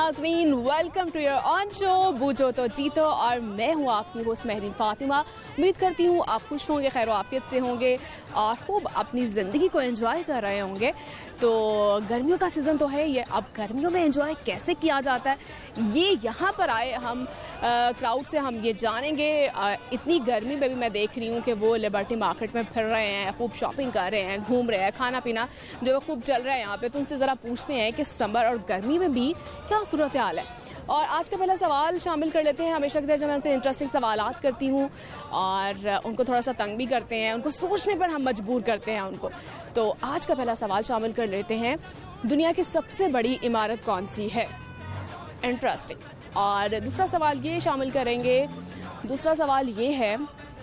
नाजरीन welcome to your own show बूझो तो जीतो, और मैं हूँ आपकी होस्ट महरीन फातिमा। उम्मीद करती हूँ आप खुश होंगे, खैर आफियत से होंगे, और खूब अपनी ज़िंदगी को एंजॉय कर रहे होंगे। तो गर्मियों का सीज़न तो है ये अब गर्मियों में एंजॉय कैसे किया जाता है? ये यहाँ पर आए हम क्राउड से हम ये जानेंगे। आ, इतनी गर्मी में भी मैं देख रही हूँ कि वो लिबर्टी मार्केट में फिर रहे हैं खूब शॉपिंग कर रहे हैं घूम रहे हैं खाना पीना जो खूब चल रहा है यहाँ पे तो उनसे ज़रा पूछते हैं कि समर और गर्मी में भी क्या सूरत हाल है? और आज का पहला सवाल शामिल कर लेते हैं। हमेशा की तरह जब मैं उनसे इंटरेस्टिंग सवाल करती हूँ और उनको थोड़ा सा तंग भी करते हैं, उनको सोचने पर हम मजबूर करते हैं उनको। तो आज का पहला सवाल शामिल कर लेते हैं। दुनिया की सबसे बड़ी इमारत कौन सी है? इंटरेस्टिंग और दूसरा सवाल ये शामिल करेंगे। दूसरा सवाल ये है,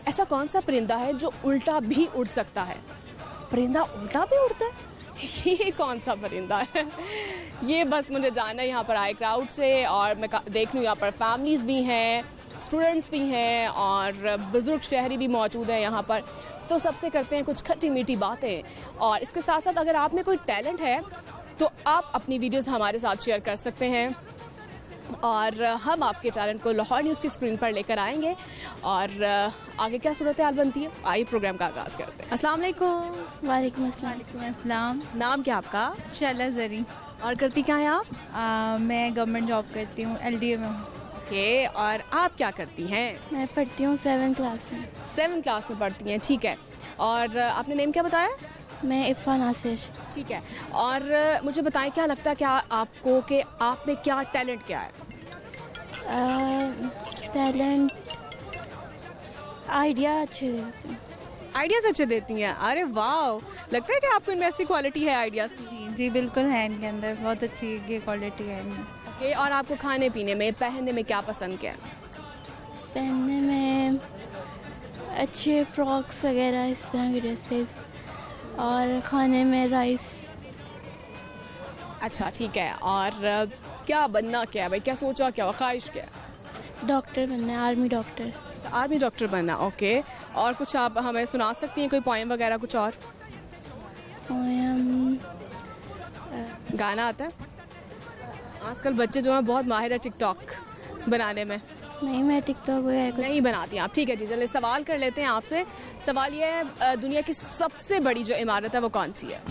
ऐसा कौन सा परिंदा है जो उल्टा भी उड़ सकता है? परिंदा उल्टा भी उड़ता है? ये कौन सा परिंदा है? ये बस मुझे जाना है यहाँ पर आए क्राउड से और मैं देख लूँ यहाँ पर फैमिलीज़ भी हैं स्टूडेंट्स भी हैं और बुज़ुर्ग शहरी भी मौजूद हैं यहाँ पर। तो सबसे करते हैं कुछ खट्टी मीठी बातें। और इसके साथ साथ अगर आप में कोई टैलेंट है तो आप अपनी वीडियोस हमारे साथ शेयर कर सकते हैं। और हम आपके टैलेंट को लाहौर न्यूज़ की स्क्रीन पर लेकर आएँगे। और आगे क्या सूरत हाल बनती है? आइए प्रोग्राम का आगाज़ करते हैं। अस्सलाम वालेकुम। वालेकुम अस्सलाम। नाम क्या आपका? शला जरी। और करती क्या हैं आप? आ, मैं गवर्नमेंट जॉब करती हूँ एलडीए में हूँ। ओके और आप क्या करती हैं? मैं पढ़ती हूँ सेवन क्लास में। सेवन क्लास में पढ़ती हैं ठीक है। और आपने नेम क्या बताया? मैं इफ़ा नासिर ठीक है। और मुझे बताएँ क्या लगता है क्या आपको कि आप में क्या टैलेंट क्या है? टैलेंट आइडिया अच्छे देते हैं। आइडियाज़ अच्छे देती हैं? अरे वाह लगता है कि आपको इनमें ऐसी क्वालिटी है आइडियाज़? की जी जी बिल्कुल है इनके अंदर। बहुत अच्छी ये क्वालिटी है इनमें। ओके और आपको खाने पीने में पहनने में क्या पसंद क्या है? पहनने में अच्छे फ्रॉक्स वगैरह इस तरह के ड्रेसेस। और खाने में राइस अच्छा ठीक है। और क्या बनना क्या है भाई? क्या सोचा क्या हुआ? ख्वाहिश क्या? है डॉक्टर बनना है आर्मी डॉक्टर अच्छा, आर्मी डॉक्टर बनना ओके और कुछ आप हमें सुना सकती हैं? कोई पोएम वगैरह कुछ और? पोएम गाना आता है? आजकल बच्चे जो हैं बहुत माहिर है टिकटॉक बनाने में। नहीं मैं टिकटॉक वगैरह कुछ नहीं बनाती आप। ठीक है जी चलिए सवाल कर लेते हैं आपसे। सवाल ये है दुनिया की सबसे बड़ी जो इमारत है वो कौन सी है?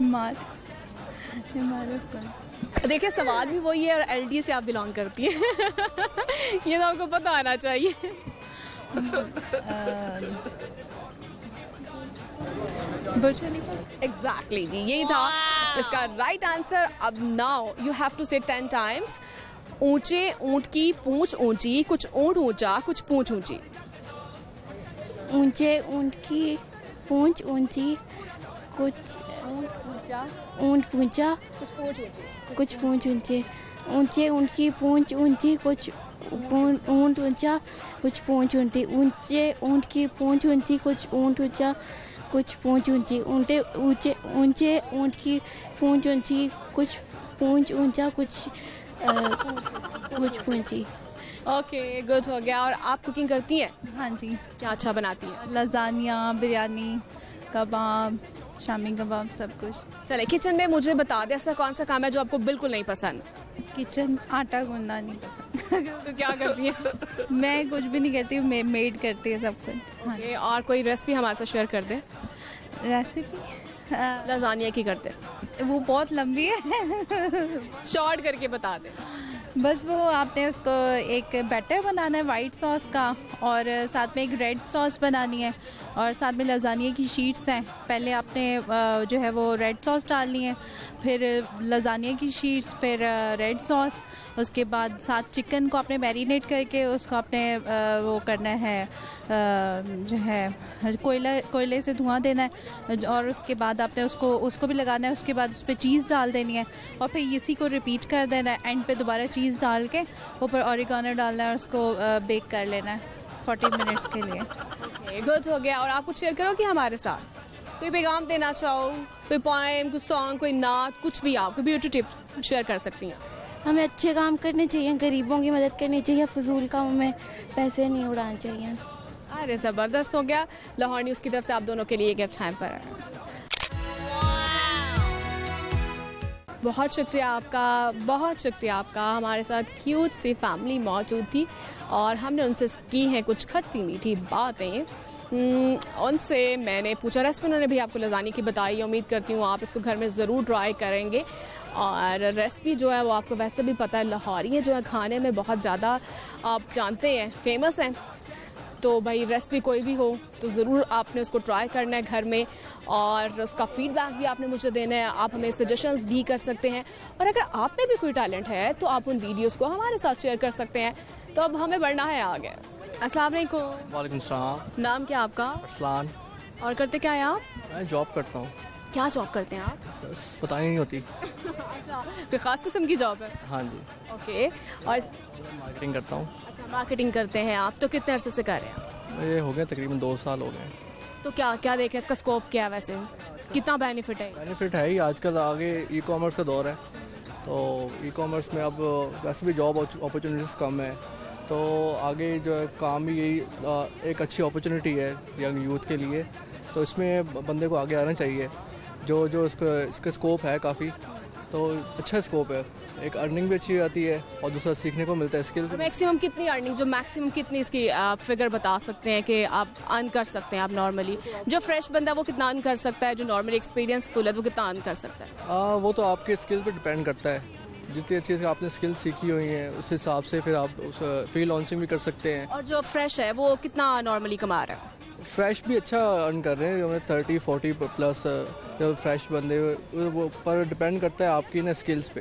इमारत। इमारत कौन? देखिए सवाल भी वही है और एलडी से आप बिलोंग करती हैं। ये तो आपको पता आना चाहिए। एग्जैक्टली जी यही था इसका राइट आंसर अब now you have to say ten times ऊँचे ऊँट की पूंछ ऊँची कुछ ऊँट ऊँचा कुछ पूंछ ऊँची। ऊँचे ऊँट की पूंछ ऊँची कुछ ऊँट ऊँचा ऊँट पूंचा कुछ पूंछ ऊँची। कुछ पूंछ ऊँचे। ऊँचे ऊँट की पूंछ ऊँची कुछ ऊँट ऊँचा कुछ पूंछ ऊँची। ऊँचे ऊँट की पूंछ ऊँची कुछ ऊँट ऊँचा कुछ पूंछ ऊँची। ऊंटे ऊँचे ऊँचे ऊँट की पूंछ ऊँची कुछ पूंछ ऊँचा कुछ कुछ पूंची ओके गुड हो गया। और आप कुकिंग करती हैं? हाँ जी। क्या अच्छा बनाती हैं? Lasagna biryani kebab shami kebab सब कुछ। चले किचन में मुझे बता दे ऐसा कौन सा काम है जो आपको बिल्कुल नहीं पसंद? किचन आटा गूंदना नहीं पसंद। तो क्या करती है? मैं कुछ भी नहीं करती मे, मेड करती है सब कुछ। okay, हाँ और कोई रेसिपी हमारे साथ शेयर कर दे? रेसिपी लजानिया की करते वो बहुत लंबी है। शॉर्ट करके बता दें। बस वो आपने उसको एक बैटर बनाना है वाइट सॉस का और साथ में एक रेड सॉस बनानी है। और साथ में लजानिया की शीट्स हैं। पहले आपने जो है वो रेड सॉस डालनी है, फिर लजानिया की शीट्स फिर रेड सॉस उसके बाद साथ चिकन को आपने मैरिनेट करके उसको आपने वो करना है जो है, कोयला, कोयले से धुआँ देना है, और उसके बाद आपने उसको उसको भी लगाना है, उसके बाद उस पर चीज़ डाल देनी है, और फिर इसी को रिपीट कर देना है एंड पे दोबारा चीज़ डाल के ऊपर ऑरिगानो डालना है और उसको बेक कर लेना है। फोर्टी मिनट्स के लिए। गुड हो गया। और आप कुछ शेयर करोगे हमारे साथ? कोई पैगाम देना चाहो कोई पोएम कोई सॉन्ग कोई नात कुछ भी आप कोई ब्यूटी टिप शेयर कर सकती हैं। हमें अच्छे काम करने चाहिए गरीबों की मदद करनी चाहिए फजूल कामों में पैसे नहीं उड़ाने चाहिए। अरे ज़बरदस्त हो गया। लाहौर न्यूज़ की तरफ़ से आप दोनों के लिए गिफ्ट टाइम पर बहुत शुक्रिया आपका बहुत शुक्रिया आपका। हमारे साथ क्यूट सी फैमिली मौजूद थी। और हमने उनसे की हैं कुछ खट्टी मीठी बातें। हम्म, उनसे मैंने पूछा रेसिपी उन्होंने भी आपको लजानी की बताई उम्मीद करती हूँ आप इसको घर में ज़रूर ट्राई करेंगे। और रेसिपी जो है वो आपको वैसे भी पता है लाहौरी जो है खाने में बहुत ज़्यादा आप जानते हैं फ़ेमस हैं। तो भाई रेसिपी कोई भी हो तो ज़रूर आपने उसको ट्राई करना है घर में और उसका फीडबैक भी आपने मुझे देना है। आप हमें सजेशंस भी कर सकते हैं। और अगर आप में भी कोई टैलेंट है तो आप उन वीडियोस को हमारे साथ शेयर कर सकते हैं। तो अब हमें बढ़ना है आगे। अस्सलाम वालेकुम। वालेकुम सलाम। नाम क्या आपका? अरसलान और करते क्या है आप? मैं जॉब करता हूँ। क्या जॉब करते हैं आप? बस पता ही नहीं होती। कोई ख़ास किस्म की जॉब है? हाँ जी। ओके और मार्केटिंग करता हूँ। अच्छा मार्केटिंग करते हैं आप। तो कितने अरसे से कर रहे हैं? ये हो गया तकरीबन दो साल हो गए। तो क्या क्या देख रहे हैं? इसका स्कोप क्या है वैसे? कितना बेनिफिट है? बेनिफिट है ही। आजकल आगे ई कॉमर्स का दौर है। तो ई कॉमर्स में अब वैसे भी जॉब अपॉर्चुनिटीज़ कम है। तो आगे जो है काम भी यही एक अच्छी अपॉर्चुनिटी है यंग यूथ के लिए। तो इसमें बंदे को आगे आना चाहिए। जो जो इसका इसका स्कोप है काफ़ी तो अच्छा स्कोप है। एक अर्निंग भी अच्छी आती है और दूसरा सीखने को मिलता है स्किल मैक्सिमम कितनी अर्निंग जो मैक्सिमम कितनी इसकी आप फिगर बता सकते हैं कि आप अर्न कर सकते हैं आप नॉर्मली जो फ्रेश बंदा वो कितना अर्न कर सकता है? जो नॉर्मली एक्सपीरियंस फुल है वो कितना अर्न कर सकता है? आ, वो तो आपके स्किल पर डिपेंड करता है। जितनी अच्छी से आपने स्किल सीखी हुई है उस हिसाब से फिर आप उस फ्री लॉन्चिंग भी कर सकते हैं। और जो फ्रेश है वो कितना नॉर्मली कमा रहा है? फ्रेश भी अच्छा अर्न कर रहे हैं थर्टी फोर्टी प्लस जो फ्रेश बंदे वो पर डिपेंड करता है आपकी ना स्किल्स पे।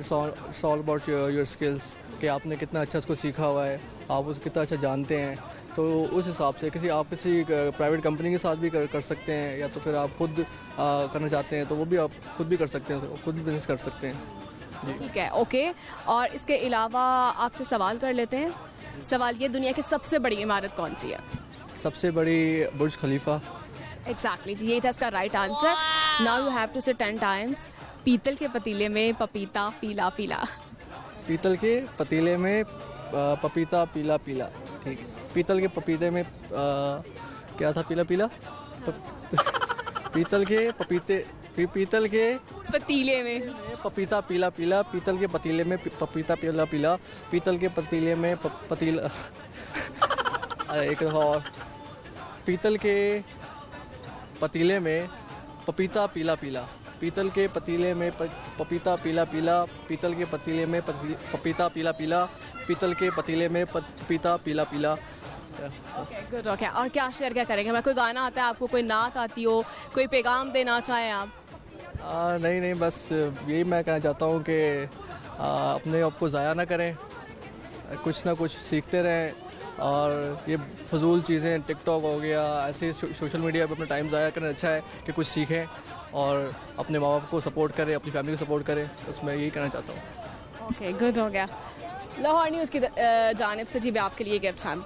It's all about your skills कि आपने कितना अच्छा उसको सीखा हुआ है आप उसको कितना अच्छा जानते हैं। तो उस हिसाब से किसी आप किसी प्राइवेट कंपनी के साथ भी कर, कर सकते हैं या तो फिर आप खुद आ, करना चाहते हैं तो वो भी आप खुद भी कर सकते हैं खुद भी बिज़नेस कर सकते हैं। ठीक है ओके और इसके अलावा आपसे सवाल कर लेते हैं। सवाल ये दुनिया की सबसे बड़ी इमारत कौन सी है? सबसे बड़ी बुर्ज खलीफा। एग्जैक्टली जी यही था इसका right answer now you have to say ten times पीतल के पतीले में पपीता पीला पीला। पीतल के पतीले में पपीता पीला पीला ठीक है। पीतल के पपीते में आ, क्या था पीला पीला? पीतल के पपीते पीतल के पतीले में। पपीता पीला पीला पीतल के पतीले में पपीता पीला पीला पीतल के पतीले में पतीला। एक दफ़ा और। पीतल के पतीले में पपीता पीला पीला पीतल के पतीले में पपीता पीला पीला पीतल के पतीले में पपीता पीला पीला पीतल के पतीले में पपीता पीला पीला। गुड ओके और क्या शेयर क्या करेंगे? मैं कोई गाना आता है आपको कोई नात आती हो कोई पैगाम देना चाहें आप? आ, नहीं नहीं बस यही मैं कहना चाहता हूँ कि अपने आप को ज़ाया ना करें कुछ ना कुछ सीखते रहें और ये फजूल चीज़ें टिकटॉक हो गया ऐसे सोशल मीडिया पर अपना टाइम ज़ाया करना अच्छा है कि कुछ सीखें और अपने माँ बाप को सपोर्ट करें अपनी फैमिली को सपोर्ट करें बस मैं यही कहना चाहता हूँ। ओके गुड हो गया। लाहौर न्यूज़ की जानब से जी भी आपके लिए गिफ्ट हम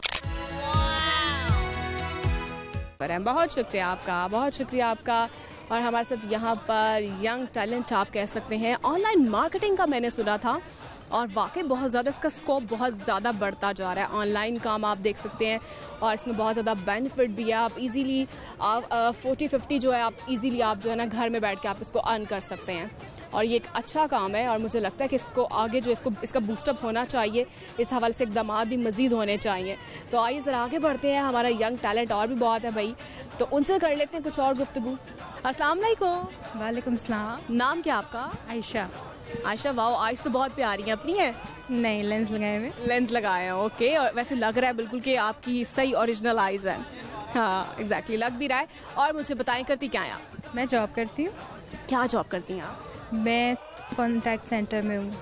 बहुत शुक्रिया आपका बहुत शुक्रिया आपका। और हमारे साथ यहाँ पर यंग टैलेंट आप कह सकते हैं। ऑनलाइन मार्केटिंग का मैंने सुना था और वाकई बहुत ज़्यादा इसका स्कोप बहुत ज़्यादा बढ़ता जा रहा है। ऑनलाइन काम आप देख सकते हैं और इसमें बहुत ज़्यादा बेनिफिट भी है। आप इजीली आप फोर्टी फिफ्टी जो है, आप इजीली आप जो है ना घर में बैठ के आप इसको अर्न कर सकते हैं। और ये एक अच्छा काम है और मुझे लगता है कि इसको आगे जो इसको इसका बूस्टअप होना चाहिए इस हवाले से इकदाम भी मज़ीद होने चाहिए। तो आइए ज़रा आगे बढ़ते हैं हमारा यंग टैलेंट और भी बहुत है भाई। तो उनसे कर लेते हैं कुछ और गुफ्तु अस्सलाम वालेकुम वालेकुम सलाम नाम क्या आपका? आयशा। आयशा वाओ आयश तो बहुत प्यारी है। अपनी है? नहीं लेंस लगाए हुए। लेंस लगाए हैं ओके और वैसे लग रहा है बिल्कुल कि आपकी सही ओरिजिनल आईज है। हाँ एग्जैक्टली लग भी रहा है। और मुझे बताएँ करती क्या है आप? मैं जॉब करती हूँ। क्या जॉब करती हैं आप? मैं कॉन्टैक्ट सेंटर में हूँ।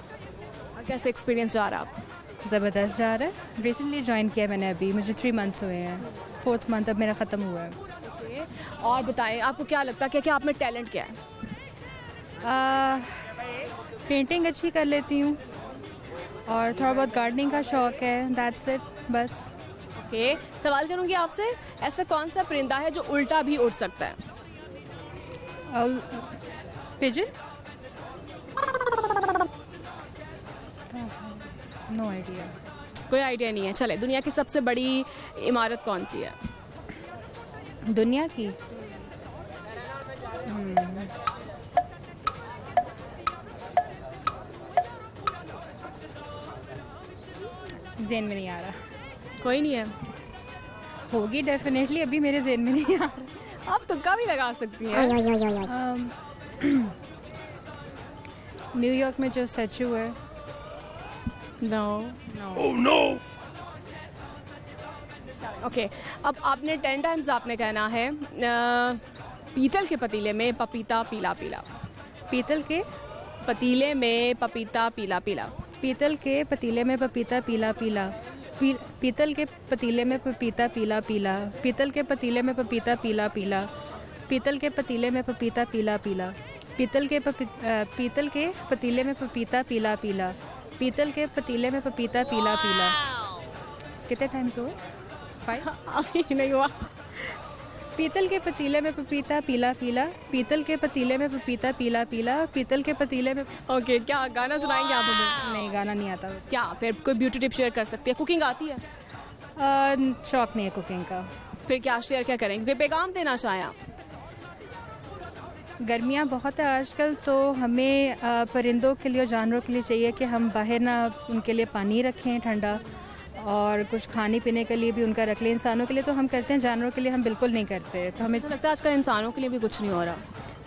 कैसे एक्सपीरियंस जा रहा है आप ज़बरदस्त जा रहा है। रिसेंटली ज्वाइन किया मैंने अभी। मुझे थ्री मंथ्स हुए हैं। फोर्थ मंथ अब मेरा ख़त्म हुआ है। और बताएँ आपको क्या लगता है क्या क्या आप में टैलेंट क्या है? पेंटिंग अच्छी कर लेती हूँ। और थोड़ा बहुत गार्डनिंग का शौक है। दैट्स इट बस। ओके सवाल करूँगी आपसे ऐसा कौन सा परिंदा है जो उल्टा भी उड़ सकता है? पिजन नो आइडिया कोई आइडिया नहीं है। चले दुनिया की सबसे बड़ी इमारत कौन सी है? दुनिया की? जेन में नहीं आ रहा। कोई नहीं है। होगी डेफिनेटली अभी मेरे जेन में नहीं आ रहा। आप तुक्का भी लगा सकती हैं। न्यूयॉर्क में जो स्टैचू है? नो नो नो ओके अब आपने टेन टाइम्स आपने कहना है पीतल के पतीले में पपीता पीला पीला। पीतल के पतीले में पपीता पीला पीला। पीतल के पतीले में पपीता पीला पीला। पी, पीतल के पतीले में पपीता पीला पीला। पीतल के पतीले में पपीता पीला पीला। पीतल के पतीले में पपीता पीला पीला। पीतल के पपी, पीतल के पतीले में पपीता पीला पीला। पीतल के पतीले में पपीता पीला पीला। कितने टाइम्स हुए? फाइव नहीं हुआ। पीतल के पतीले में पपीता पीला पीला। पीतल के पतीले में पपीता पीला पीला। पीतल के पतीले में ओके क्या गाना सुनाएँगे आप हमें नहीं गाना नहीं आता। क्या फिर कोई ब्यूटी टिप शेयर कर सकती है? कुकिंग आती है? शौक नहीं है कुकिंग का। फिर क्या शेयर क्या करेंगे? कोई पैगाम देना चाहें आप? गर्मियाँ बहुत है आजकल तो हमें परिंदों के लिए और जानवरों के लिए चाहिए कि हम बाहर ना उनके लिए पानी रखें ठंडा और कुछ खाने पीने के लिए भी उनका रख लें। इंसानों के लिए तो हम करते हैं जानवरों के लिए हम बिल्कुल नहीं करते। तो हमें मुझे लगता है आजकल इंसानों के लिए भी कुछ नहीं हो रहा।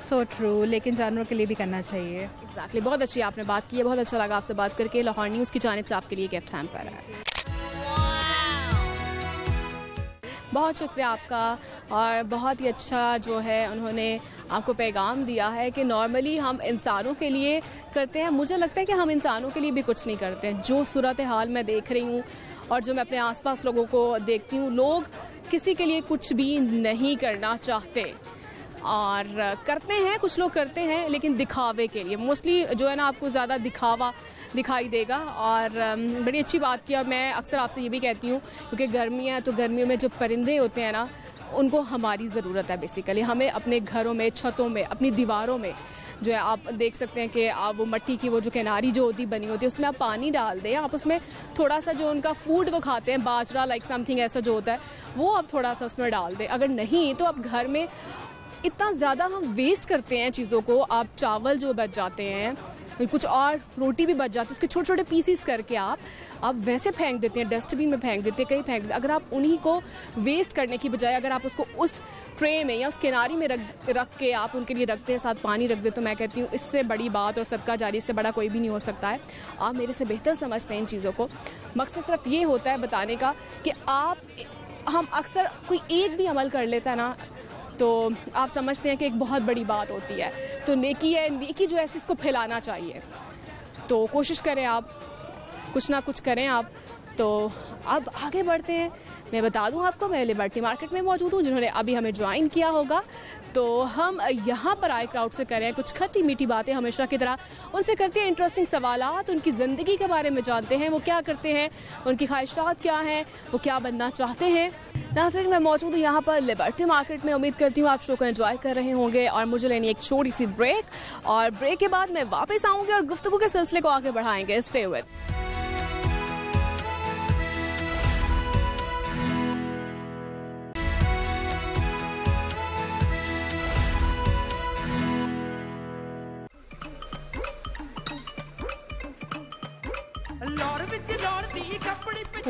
सो ट्रू लेकिन जानवरों के लिए भी करना चाहिए। एग्जैक्टली बहुत अच्छी आपने बात की है बहुत अच्छा लगा आपसे बात करके। लाहौर न्यूज़ की जानिब से आपके लिए गिफ्ट हैम पर है। बहुत शुक्रिया आपका और बहुत ही अच्छा जो है उन्होंने आपको पैगाम दिया है कि नॉर्मली हम इंसानों के लिए करते हैं। मुझे लगता है कि हम इंसानों के लिए भी कुछ नहीं करते। हैं जो सूरत हाल मैं देख रही हूँ और जो मैं अपने आसपास लोगों को देखती हूँ, लोग किसी के लिए कुछ भी नहीं करना चाहते। और करते हैं, कुछ लोग करते हैं, लेकिन दिखावे के लिए। मोस्टली जो है ना, आपको ज़्यादा दिखावा दिखाई देगा। और बड़ी अच्छी बात की, और मैं अक्सर आपसे ये भी कहती हूँ, क्योंकि गर्मियाँ तो गर्मियों में जो परिंदे होते हैं ना, उनको हमारी ज़रूरत है बेसिकली हमें अपने घरों में, छतों में, अपनी दीवारों में, जो है, आप देख सकते हैं कि आप वो मट्टी की वो जो किनारी जो होती बनी होती है, उसमें आप पानी डाल दें। आप उसमें थोड़ा सा जो उनका फ़ूड वो खाते हैं, बाजरा लाइक समथिंग ऐसा जो होता है, वो आप थोड़ा सा उसमें डाल दें। अगर नहीं तो आप घर में इतना ज़्यादा हम वेस्ट करते हैं चीज़ों को। आप चावल जो बच जाते हैं कुछ और रोटी भी बच जाती है, उसके छोटे छोटे पीसीस करके आप आप वैसे फेंक देते हैं डस्टबिन में फेंक देते हैं, कहीं फेंक देते अगर आप उन्हीं को वेस्ट करने की बजाय अगर आप उसको उस ट्रे में या उस किनारी में रख रख के आप उनके लिए रखते हैं, साथ पानी रख दे तो मैं कहती हूँ, इससे बड़ी बात और सबका जारी, इससे बड़ा कोई भी नहीं हो सकता है। आप मेरे से बेहतर समझते हैं इन चीज़ों को। मकसद सिर्फ़ ये होता है बताने का कि आप, हम अक्सर कोई एक भी अमल कर लेता है ना तो आप समझते हैं कि एक बहुत बड़ी बात होती है। तो नेकी है, नेकी जो है इसको फैलाना चाहिए। तो कोशिश करें आप, कुछ ना कुछ करें आप। तो अब आगे बढ़ते हैं। मैं बता दूँ आपको, मैं लिबर्टी मार्केट में मौजूद हूँ, जिन्होंने अभी हमें ज्वाइन किया होगा। तो हम यहाँ पर आए क्राउड से करें कुछ खट्टी मीठी बातें हमेशा की तरह। उनसे करते हैं इंटरेस्टिंग सवाल उनकी ज़िंदगी के बारे में जानते हैं, वो क्या करते हैं, उनकी ख्वाहिशात क्या हैं, वो क्या बनना चाहते हैं। नाजरीन, मैं मौजूद हूँ यहाँ पर लिबर्टी मार्केट में। उम्मीद करती हूँ आप शो को एंजॉय कर रहे होंगे और मुझे लेनी एक छोटी सी ब्रेक और ब्रेक के बाद मैं वापस आऊँगी और गुफ्तु के सिलसिले को आगे बढ़ाएँगे। स्टे विद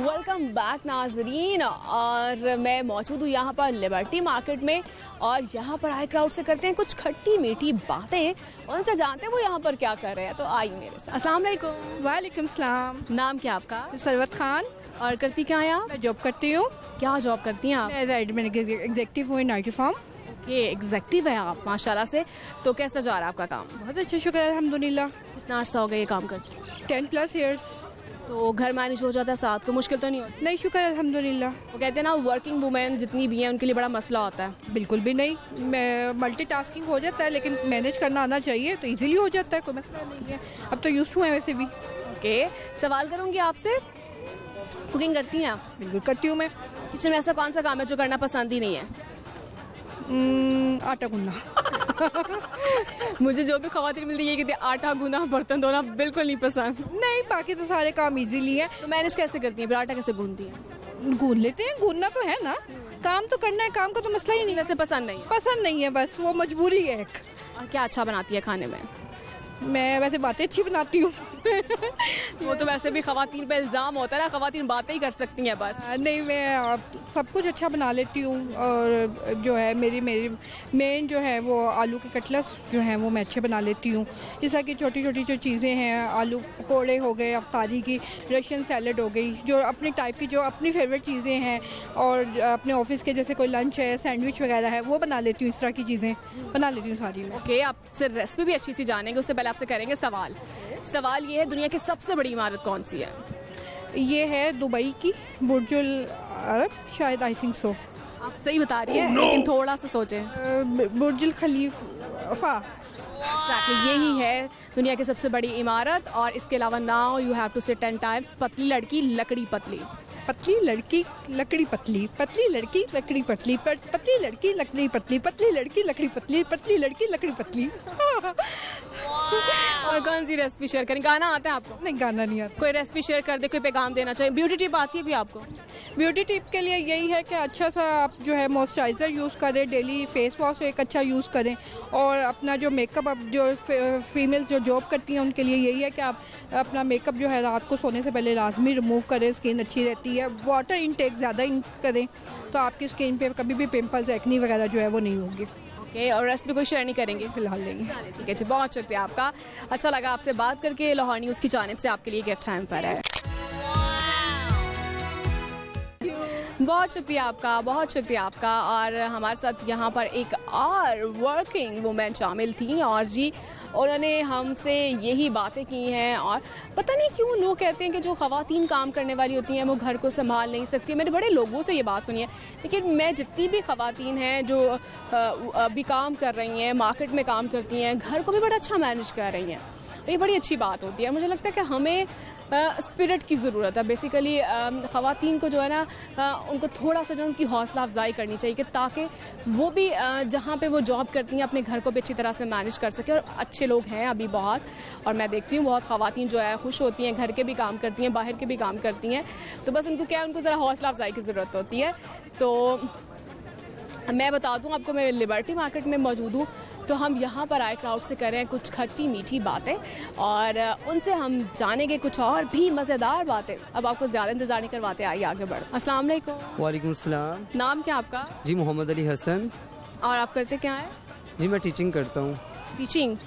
वेलकम बैक नाजरीन। और मैं मौजूद हूँ यहाँ पर लिबर्टी मार्केट में। और यहाँ पर आए क्राउड से करते हैं कुछ खट्टी मीठी बातें। उनसे जानते हैं वो यहाँ पर क्या कर रहे हैं। तो आई मेरे साथ। अस्सलाम वालेकुम। वालेकुम सलाम। नाम क्या आपका? सरवत खान। और करती क्या हैं आप? मैं जॉब करती हूँ। क्या जॉब करती हैं आप? मैं एडमिन एग्जेक्टिव हूँ आई फॉर्म ये एग्जेक्टिव है आप माशाल्लाह से। तो कैसा जा रहा है आपका काम? बहुत अच्छा शुक्र है अल्हम्दुलिल्लाह। कितना अर्सा हो गया ये काम करते टेन प्लस ईयर्स तो घर मैनेज हो जाता है साथ को मुश्किल तो नहीं होती? नहीं शुक्र है अल्हम्दुलिल्लाह। वो कहते हैं ना वर्किंग वुमेन जितनी भी हैं उनके लिए बड़ा मसला होता है। बिल्कुल भी नहीं मैं मल्टीटास्किंग हो जाता है लेकिन मैनेज करना आना चाहिए तो ईजिली हो जाता है कोई मसला नहीं है। अब तो यूज़ हुए हैं वैसे भी। ओके सवाल करूँगी आपसे? कुकिंग करती हैं आप? बिल्कुल करती हूँ मैं। किचन में ऐसा कौन सा काम है जो करना पसंद ही नहीं है? हम्म, आटा गूंदना। मुझे जो भी खातन मिलती है कि आटा गुना बर्तन धोना बिल्कुल नहीं पसंद। नहीं बाकी तो सारे काम इजीली है। तो मैनेज कैसे करती है? फिर आटा कैसे गूंदती है? गूंद लेते हैं गूंदना तो है ना। काम तो करना है काम का तो मसला ही नहीं। वैसे पसंद नहीं पसंद नहीं है बस वो मजबूरी है एक। और क्या अच्छा बनाती है खाने में? मैं वैसे बातें अच्छी बनाती हूँ। वो तो वैसे भी खातन पे इल्ज़ाम होता है ना खवातीन बातें ही कर सकती हैं बस। नहीं मैं सब कुछ अच्छा बना लेती हूँ और जो है मेरी मेरी मेन जो है वो आलू के कटलस जो है वो मैं अच्छे बना लेती हूँ। जैसा कि छोटी छोटी जो चीज़ें हैं आलू पकौड़े हो गए अफ्तारी की रशियन सैलड हो गई जो अपनी टाइप की जो अपनी फेवरेट चीज़ें हैं और अपने ऑफ़िस के जैसे कोई लंच है सैंडविच वगैरह है वो बना लेती हूँ इस तरह की चीज़ें बना लेती हूँ सारी मैं। ओके आपसे रेसिपी भी अच्छी सी जानेंगे उससे पहले आपसे करेंगे सवाल। सवाल ये है दुनिया की सबसे बड़ी इमारत कौन सी है? ये है दुबई की बुर्जुल अरब शायद आई थिंक सो आप सही बता रही है oh, no. लेकिन थोड़ा सा सोचें। बुर्जुल खलीफा Exactly, यही है दुनिया की सबसे बड़ी इमारत और इसके अलावा now you have to say ten times पतली लड़की लकड़ी पतली। पतली लड़की लकड़ी पतली पतली लड़की लकड़ी पतली पतली लड़की लकड़ी पतली पतली लड़की लकड़ी पतली पतली लड़की लकड़ी पतली। और कौन सी रेसिपी शेयर करें? गाना आता है आपको? नहीं गाना नहीं आता। कोई रेसिपी शेयर कर दे कोई पैगाम देना चाहिए ब्यूटी टिप आती है कोई आपको। ब्यूटी टिप के लिए यही है कि अच्छा सा आप जो है मॉइस्चराइज़र यूज़ करें डेली फेस वॉश एक अच्छा यूज़ करें। और अपना जो मेकअप अब जो फीमेल जो जॉब करती हैं उनके लिए यही है कि आप अपना मेकअप जो है रात को सोने से पहले लाजमी रिमूव करें स्किन अच्छी रहती है। वाटर इनटेक ज़्यादा इन करें तो आपकी स्किन पे कभी भी पिंपल्स एक्नी वगैरह जो है वो नहीं होगी। ओके और रेसिपी कोई शेयर नहीं करेंगे फ़िलहाल देंगे। ठीक है जी बहुत शुक्रिया आपका। अच्छा लगा आपसे बात करके लाहौर न्यूज़ की जानब से आपके लिए गिफ्ट टाइम पर है। बहुत शुक्रिया आपका बहुत शुक्रिया आपका और हमारे साथ यहाँ पर एक और वर्किंग वुमेन शामिल थी और जी उन्होंने हमसे यही बातें की हैं और पता नहीं क्यों लोग कहते हैं कि जो खातन काम करने वाली होती हैं, वो घर को संभाल नहीं सकती। मैंने बड़े लोगों से ये बात सुनी है, लेकिन मैं जितनी भी खातन हैं जो अभी काम कर रही हैं, मार्केट में काम करती हैं, घर को भी बड़ा अच्छा मैनेज कर रही हैं। ये बड़ी अच्छी बात होती है। मुझे लगता है कि हमें स्पिरिट की ज़रूरत है। बेसिकली ख़वातीन को जो है ना उनको थोड़ा सा जो उनकी हौसला अफजाई करनी चाहिए कि ताकि वो भी जहाँ पे वो जॉब करती हैं, अपने घर को भी अच्छी तरह से मैनेज कर सके। और अच्छे लोग हैं अभी बहुत, और मैं देखती हूँ बहुत ख़वातीन जो है, खुश होती हैं, घर के भी काम करती हैं, बाहर के भी काम करती हैं। तो बस उनको क्या है, उनको ज़रा हौसला अफजाई की ज़रूरत होती है। तो मैं बता दूँ, आपको मैं लिबर्टी मार्केट में मौजूद हूँ। तो हम यहाँ पर आए क्राउड से कर रहे हैं कुछ खट्टी मीठी बातें और उनसे हम जानेंगे कुछ और भी मज़ेदार बातें। अब आपको ज़्यादा इंतज़ार नहीं करवाते आइए आगे बढ़ अस्सलाम वालेकुम। वालेकुम अस्सलाम। नाम क्या आपका? जी मोहम्मद अली हसन। और आप करते क्या है? जी मैं टीचिंग करता हूँ। टीचिंग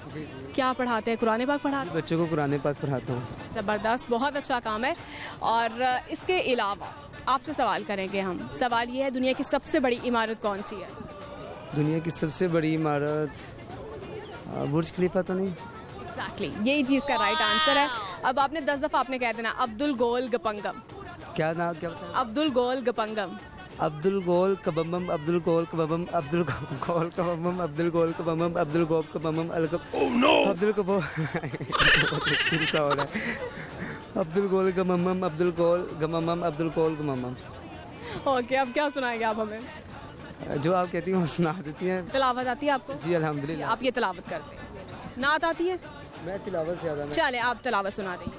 क्या पढ़ाते हैं? कुरान पाक पढ़ाते बच्चों को पुराने पाक पढ़ाता हूँ। ज़बरदस्त बहुत अच्छा काम है। और इसके अलावा आपसे सवाल करेंगे हम। सवाल ये है दुनिया की सबसे बड़ी इमारत कौन सी है? दुनिया की सबसे बड़ी इमारत बुर्ज खलीफा तो नहीं? Exactly exactly. यही चीज़ का राइट आंसर है। अब आपने दस दफ़ा आपने कह देना अब्दुल गोल गपंगम। क्या नाम क्या बताया? अब्दुल गोल गपंगम। अब्दुल गोल कबम अब्दुल गोल कबम अब्दुल गोल कबम अब्दुल गोल कबम अब्दुल गोल कबम अब्दुल कबो फिर सा हो रहा है अब्दुल गोल गमम अब्दुल गोल गमम अब्दुल गोल गमम ओके अब क्या सुनाएँगे आप हमें? जो आप कहती हैं वो सुना देती हैं तिलावत आती है आपको जी अल्हम्दुलिल्लाह आप ये तिलावत करते हैं नात आती है मैं तिलावत से ज़्यादा चले आप तिलावत सुना देंगे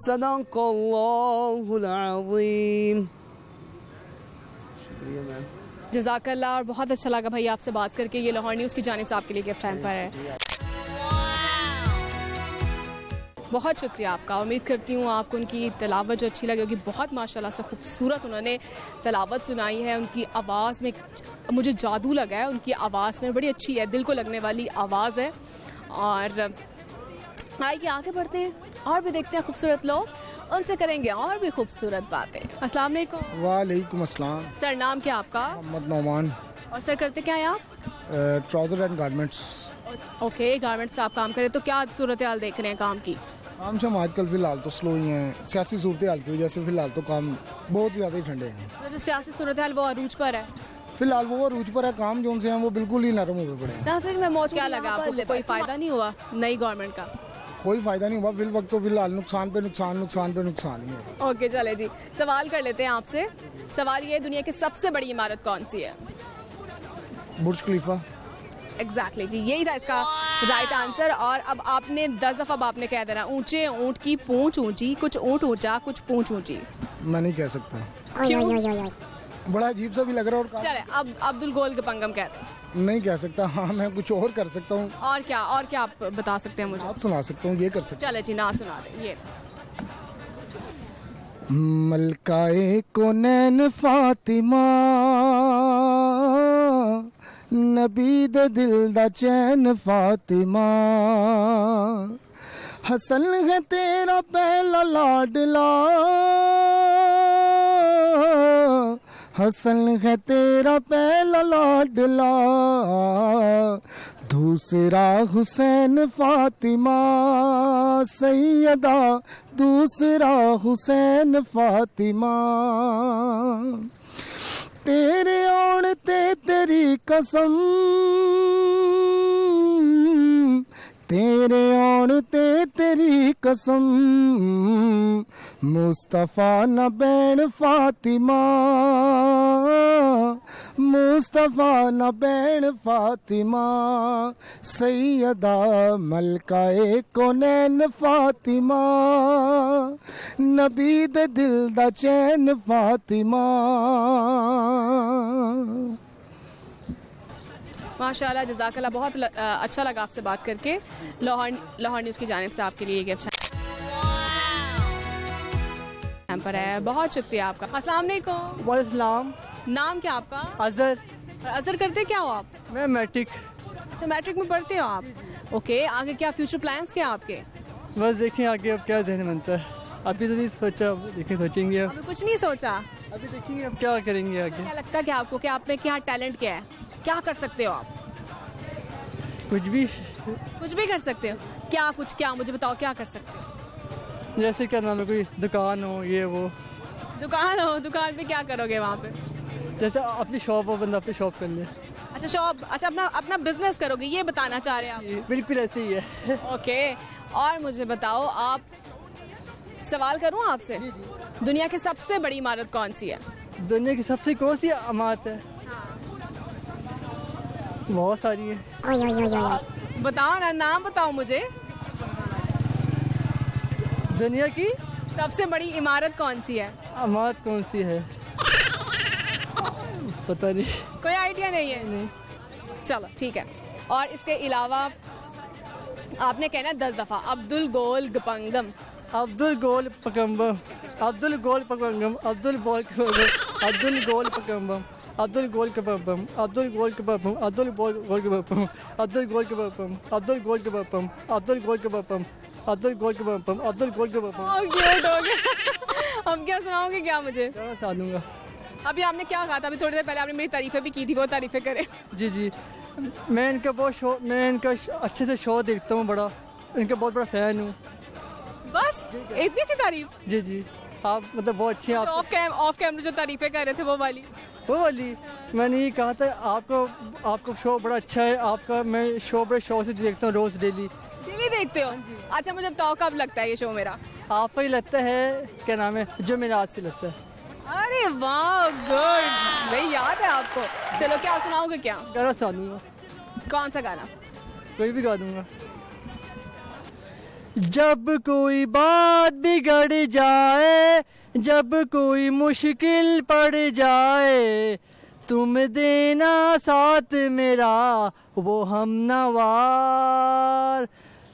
सदाकल्लाहुल अज़ीम शुक्रिया मैम जजाकल्ला और बहुत अच्छा लगा भाई आपसे बात करके ये लाहौर न्यूज़ की जानिब से आपके लिए गिफ्ट टाइम पर है बहुत शुक्रिया आपका। उम्मीद करती हूँ आपको उनकी तलावत जो अच्छी लगी होगी। बहुत माशाल्लाह से खूबसूरत उन्होंने तलावत सुनाई है। उनकी आवाज़ में मुझे जादू लगा है। उनकी आवाज़ में बड़ी अच्छी है। दिल को लगने वाली आवाज़ है। और आइए आगे बढ़ते हैं और भी देखते हैं खूबसूरत लोग। उनसे करेंगे और भी खूबसूरत बातें। अस्सलाम वालेकुम। वालेकुम अस्सलाम। सर नाम क्या आपका? मोहम्मद नौमान। और सर करते क्या हैं आप? Trouser and garments. Okay garments का आप काम करें। तो क्या सूरत हाल देख रहे हैं काम की? काम शाम आजकल फ़िलहाल तो स्लो ही हैं। सियासी सूरत हाल की वजह से फ़िलहाल तो काम बहुत ज़्यादा ही ठंडे हैं। तो जो सियासी सूरत हाल वो अरूज पर है। फ़िलहाल वो अरूज पर है काम जो उनसे हैं वो बिल्कुल ही नरम हुए पड़े हैं। में मौज क्या लगा आपको? कोई फ़ायदा नहीं हुआ नई गवर्नमेंट का? कोई फ़ायदा नहीं हुआ फिल वक्त तो फ़िलहाल नुकसान पे नुकसान नुकसान पे नुकसान ही है। ओके चले जी। सवाल कर लेते हैं आपसे। सवाल ये दुनिया की सबसे बड़ी इमारत कौन सी है? बुर्ज खलीफा। एग्जैक्टली exactly, जी यही था इसका राइट आंसर और अब आपने दस दफ़ा अब आपने कह देना ऊँचे ऊँट की पूंछ ऊँची कुछ ऊँट ऊँचा कुछ पूंछ ऊँची। मैं नहीं कह सकता। क्यों? बड़ा अजीब सा भी लग रहा है और चले अब अब्दुल गोल गपंगम कहते हैं नहीं कह सकता। हाँ मैं कुछ और कर सकता हूँ। और क्या और क्या आप बता सकते हैं मुझे? आप सुना सकता हूँ ये कर सकते चले जी ना सुना दे ये। मलकाए को नैन फातिमा नबी दे दिल दा चैन फातिमा। हसन है तेरा पहला लाडला। हसन है तेरा पहला लाडला। दूसरा हुसैन फातिमा। सैयदा, दूसरा हुसैन फातिमा। तेरे आउण ते तेरी कसम। तेरे आउण ते तेरी कसम। मुस्तफ़ा न बैण फातिमा। मुस्तफ़ा न बैण फातिमा सैयदा मलकाए कोनैन फातिमा नबी दे दिल दा चैन फातिमा। माशाल्लाह जजाकल्ला बहुत ल, अ, अच्छा लगा आपसे बात करके। लाहौर लाहौर न्यूज़ की जानिब से आपके लिए ये गिफ्ट पर है। बहुत शुक्रिया आपका। अस्सलाम वालेकुम। वालेकुम नाम क्या आपका? अजहर। अजर करते क्या हो आप? मैं मैट्रिक। अच्छा मैट्रिक में पढ़ते हो आप? ओके आगे क्या फ्यूचर प्लान्स क्या आपके? बस देखें आगे अब क्या ध्यान बनता है। अभी तो नहीं सोचा अब देखें सोचेंगे अभी कुछ नहीं सोचा? अभी देखेंगे अब क्या करेंगे आगे। क्या लगता है क्या आपको कि आप में क्या टैलेंट क्या है? क्या कर सकते हो आप? कुछ भी। कुछ भी कर सकते हो। क्या कुछ क्या मुझे बताओ क्या कर सकते हो? जैसे क्या नाम है कोई दुकान हो ये वो। दुकान हो दुकान पे क्या करोगे वहाँ पे? जैसे अपनी शॉप हो बंदा अपनी शॉप कर ले अच्छा शॉप अच्छा अपना अपना बिज़नेस करोगे ये बताना चाह रहे हैं ये बिल्कुल ऐसे ही है। ओके और मुझे बताओ आप सवाल करूँ आपसे? दुनिया की सबसे बड़ी इमारत कौन सी है? दुनिया की सबसे कौन सी अमात है? बहुत सारी है। बताओ ना नाम बताओ मुझे। दुनिया की सबसे बड़ी इमारत कौन सी है? अमात कौन सी है? पता नहीं कोई आइडिया नहीं है नहीं चलो ठीक है और इसके अलावा आपने कहना है दस दफ़ा अब्दुल गोल गपंगम अब्दुल गोल पकम्बम अब्दुल गोल पकम्बम अब्दुल गोल पकम्बम अब्दुल गोल पकम्बम अब्दुल गोल कबम अब्दुल गोल कबम अब्दुल गोल गोल कबम अब्दुल गोल कबम अब्दुल गोल कबम अब्दुल गोल कबम अब्दुल गोल कबम अब्दुल गोल कबम अब क्या सुनाओगे क्या मुझे बता दूँगा अभी आपने क्या कहा था? अभी थोड़ी देर पहले आपने मेरी तारीफें भी की थी वो तारीफें करें। जी जी। मैं इनका बहुत शो मैं इनका अच्छे से शो देखता हूँ बड़ा। इनका बहुत बड़ा फ़ैन हूँ। बस? इतनी सी तारीफ़? जी जी। आप मतलब बहुत अच्छे आप ऑफ़ कैम ऑफ़ कैमरा जो तारीफें कर रहे थे वो वाली। वो वाली? मैंने ये कहा था आपको आपका शो बड़ा अच्छा है आपका मैं शो बड़े शो से देखता हूँ रोज़ डेली। डेली देखते हो? अच्छा मुझे बताओ कब लगता है ये शो मेरा? आपको ही लगता है क्या नाम है? जो मेरे आज से लगता है। अरे वाह गुड भाई याद है आपको? चलो क्या सुनाओगे क्या? गाना सुना दूँगा। कौन सा गाना? कोई भी गा दूँगा। जब कोई बात बिगड़ जाए जब कोई मुश्किल पड़ जाए तुम देना साथ मेरा वो हम नवार।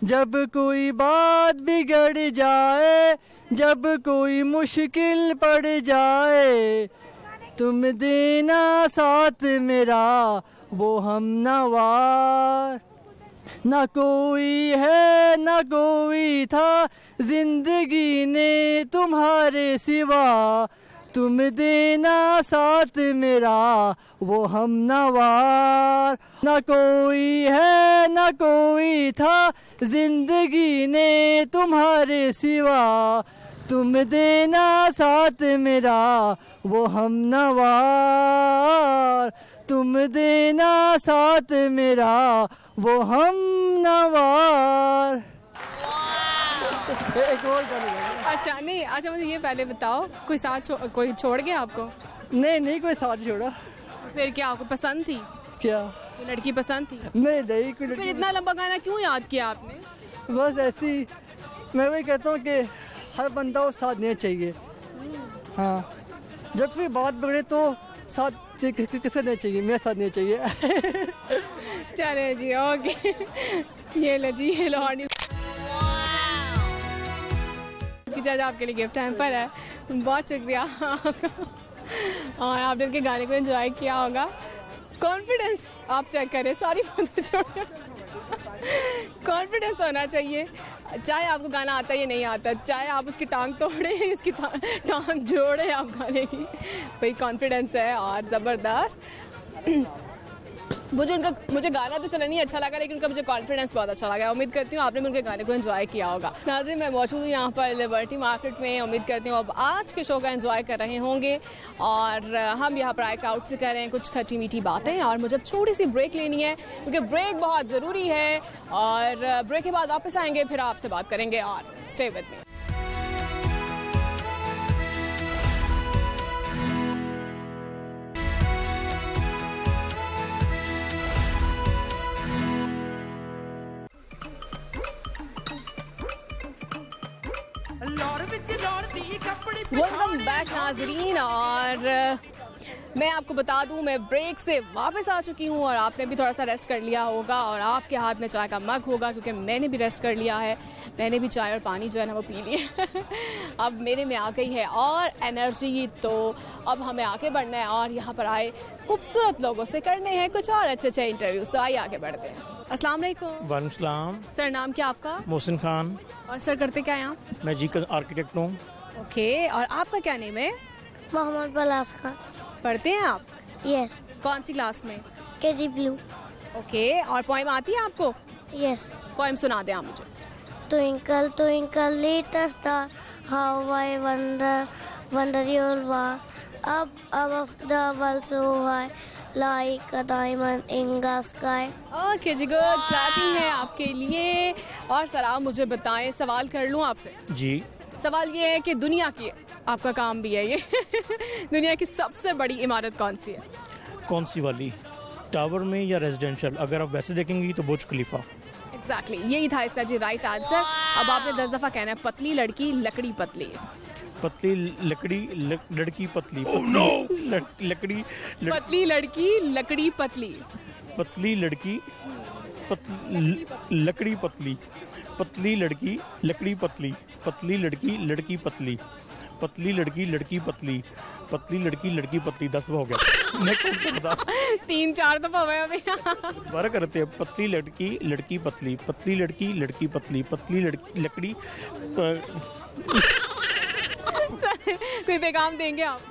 जब कोई बात बिगड़ जाए जब कोई मुश्किल पड़ जाए, तुम देना साथ मेरा, वो हम नवार। न कोई है, न कोई था, ज़िंदगी ने तुम्हारे सिवा। तुम देना साथ मेरा, वो हम नवार। न कोई है, न कोई था, ज़िंदगी ने तुम्हारे सिवा। तुम देना साथ मेरा वो हम नवार। तुम देना साथ मेरा वो हम नवार। एक और अच्छा नहीं अच्छा मुझे ये पहले बताओ कोई साथ छो, कोई छोड़ गया आपको? नहीं नहीं कोई साथ छोड़ा। फिर क्या आपको पसंद थी? क्या? लड़की पसंद थी? नहीं नहीं कोई फिर इतना लंबा गाना क्यों याद किया आपने? बस ऐसी मैं वही कहता हूँ कि हर बंदा को साथ देना चाहिए। हाँ। जब कोई बात बिगड़े तो साथ किसे देना चाहिए? मेरा साथ देना चाहिए। चले जी, ओके। ये लो जी, ये लो इसकी जज आपके लिए गिफ्ट टाइम पर है। बहुत शुक्रिया और आपने उनके गाने को एंजॉय किया होगा। कॉन्फिडेंस आप चेक करें, सारी बातें छोड़ कॉन्फिडेंस होना चाहिए। चाहे आपको गाना आता है या नहीं आता, चाहे आप उसकी टांग तोड़े, उसकी टांग जोड़े आप गाने की। भाई कॉन्फिडेंस है और ज़बरदस्त। मुझे उनका, मुझे गाना तो चला नहीं अच्छा लगा, लेकिन उनका मुझे कॉन्फिडेंस बहुत अच्छा लगा। उम्मीद करती हूँ आपने भी उनके गाने को एंजॉय किया होगा। नाजिन मैं मौजूद हूँ यहाँ पर लिबर्टी मार्केट में। उम्मीद करती हूँ अब आज के शो का एंजॉय कर रहे होंगे। और हम यहाँ पर आइक आउट से कर रहे हैं कुछ खट्टी मीठी बातें। और मुझे छोटी सी ब्रेक लेनी है, क्योंकि ब्रेक बहुत ज़रूरी है। और ब्रेक के बाद वापस आएँगे, फिर आपसे बात करेंगे। और stay with me welcome back नाजरीन और मैं आपको बता दूँ मैं ब्रेक से वापस आ चुकी हूँ और आपने भी थोड़ा सा रेस्ट कर लिया होगा और आपके हाथ में चाय का मग होगा क्योंकि मैंने भी रेस्ट कर लिया है। मैंने भी चाय और पानी जो है ना वो पी लिया अब मेरे में आ गई है और एनर्जी तो अब हमें आगे बढ़ना है और यहाँ पर आए खूबसूरत लोगों से करने हैं कुछ और अच्छे अच्छे इंटरव्यूज़ तो आइए आगे बढ़ते हैं। अस्सलाम वालेकुम। सर नाम क्या आपका? मोहसिन खान। और सर करते क्या यहाँ मैं जी का आर्किटेक्ट हूँ। ओके और आपका क्या नेम है? मोहम्मद बलास खान। पढ़ते हैं आप? Yes yes. कौन सी क्लास में? K G blue. ओके और पोइम आती है आपको? Yes yes. पोइम सुना दें आप मुझे। Twinkle, twinkle, little star, how I wonder, wonder your war. Up above the world so high, like a diamond in the sky. Okay ji good clapping है आपके लिए। और सर आप मुझे बताएँ सवाल कर लूँ आपसे? जी। सवाल ये है कि दुनिया की आपका काम भी है ये। दुनिया की सबसे बड़ी इमारत कौन सी है? कौन सी वाली? टावर में या रेजिडेंशियल अगर आप वैसे देखेंगी तो बुर्ज खलीफा। एग्जैक्टली exactly, यही था इसका जी राइट आंसर अब आपने दस दफ़ा कहना है पतली लड़की लकड़ी पतली। पतली लकड़ी लक, लड़की पतली। पतली लक- लकड़ी लक, पतली लड़की लकड़ी पतली। पतली लड़की पतली लकड़ी पतली। पतली लड़की लकड़ी पतली पतली लड़की लड़की पतली पतली लड़की लड़की पतली पतली लड़की लड़की पतली दस हो गया मैं कौन करता तीन चार दफ़ा अभी। दोबारा करते हैं। पतली लड़की लड़की पतली पतली लड़की लड़की पतली पतली लड़की लकड़ी कोई पैगाम देंगे आप।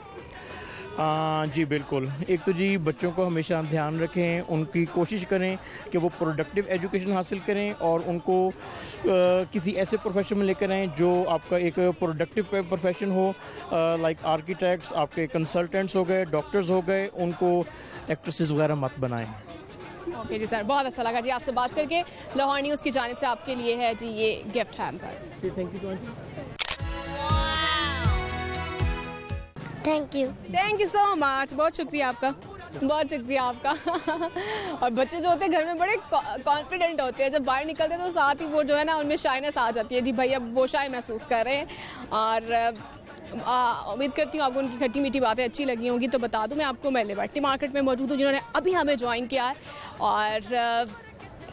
आ, जी बिल्कुल। एक तो जी बच्चों को हमेशा ध्यान रखें उनकी कोशिश करें कि वो प्रोडक्टिव एजुकेशन हासिल करें और उनको आ, किसी ऐसे प्रोफेशन में लेकर आएँ जो आपका एक प्रोडक्टिव प्रोफेशन हो। लाइक आर्किटेक्ट्स आपके कंसल्टेंट्स हो गए डॉक्टर्स हो गए उनको एक्ट्रेसेस वगैरह मत बनाएँ। ओके okay, जी सर बहुत अच्छा लगा जी आपसे बात करके। लाहौर न्यूज़ की जानब से आपके लिए है जी ये gift hamper thank you Thank you thank you so much बहुत शुक्रिया आपका। बहुत शुक्रिया आपका। और बच्चे जो होते हैं, घर में बड़े कॉन्फिडेंट होते हैं। जब बाहर निकलते हैं तो साथ ही वो जो है ना, उनमें शाइनेस आ जाती है। जी भाई, अब वो शाय महसूस कर रहे हैं। और उम्मीद करती हूँ आपको उनकी खट्टी मीठी बातें अच्छी लगी होंगी। तो बता दूँ, मैं आपको मैं लिबर्टी मार्केट में मौजूद हूँ, जिन्होंने अभी हमें ज्वाइन किया है। और,